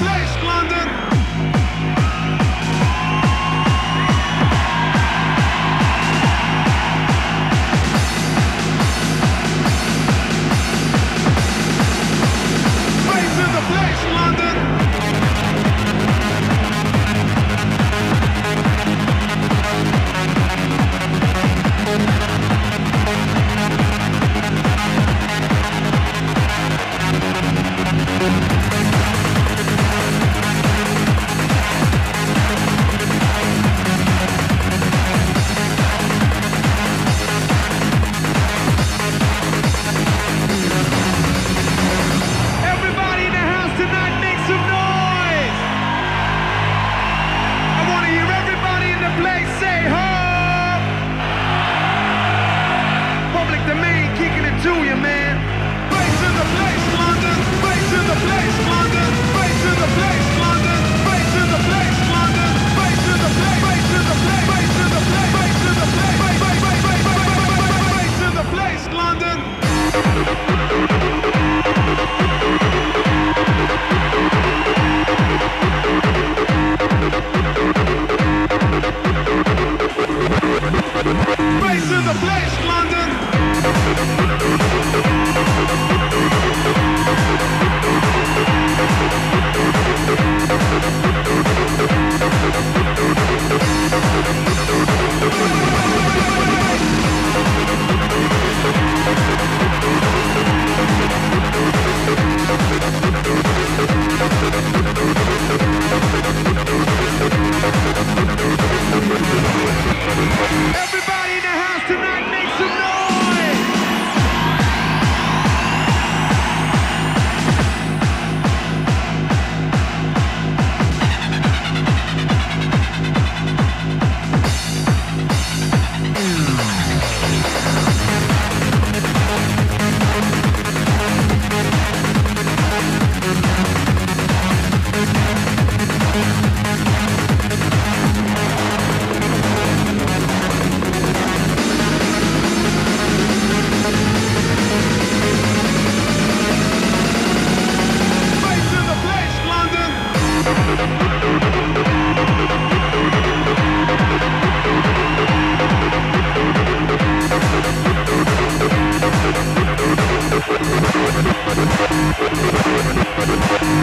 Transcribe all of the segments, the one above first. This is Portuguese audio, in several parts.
place, London.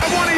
I want to